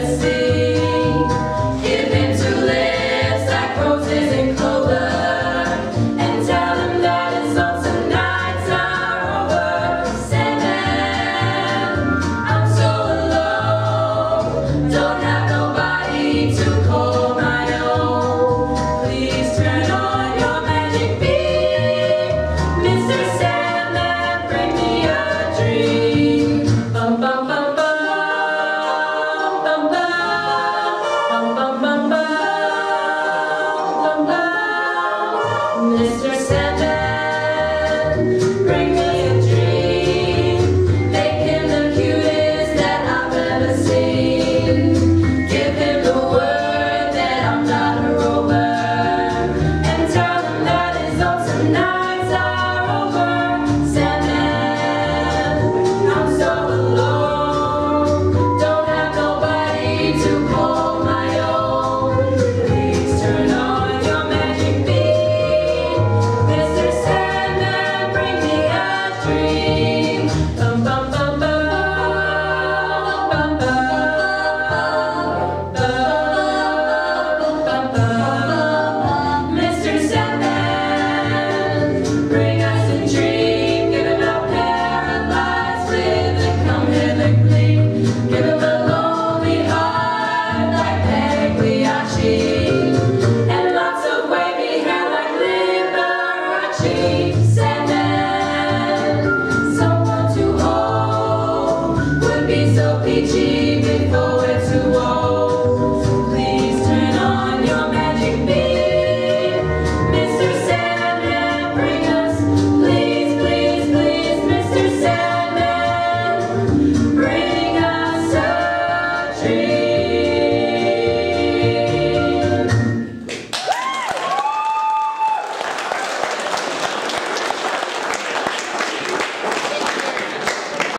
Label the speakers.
Speaker 1: Give given to lips like roses. Mr. Santa. Liberace, and lots of wavy hair like Liberace.